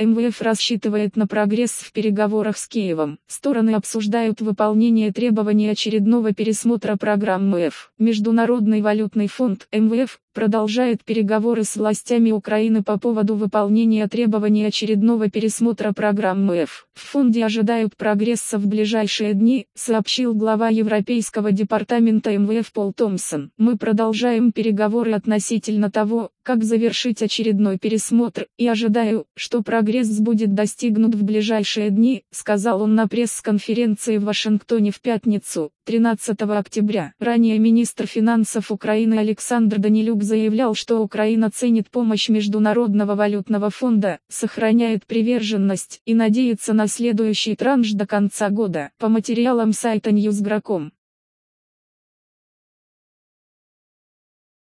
МВФ рассчитывает на прогресс в переговорах с Киевом. Стороны обсуждают выполнение требований очередного пересмотра программ МВФ. Международный валютный фонд МВФ продолжает переговоры с властями Украины по поводу выполнения требований очередного пересмотра программ МФ. В фонде ожидают прогресса в ближайшие дни, сообщил глава Европейского департамента МВФ Пол Томпсон. Мы продолжаем переговоры относительно того, как завершить очередной пересмотр, и ожидаю, что прогресс будет достигнут в ближайшие дни, сказал он на пресс-конференции в Вашингтоне в пятницу, 13 октября. Ранее министр финансов Украины Александр Данилюк заявлял, что Украина ценит помощь Международного валютного фонда, сохраняет приверженность и надеется на следующий транш до конца года. По материалам сайта Newsgro.com,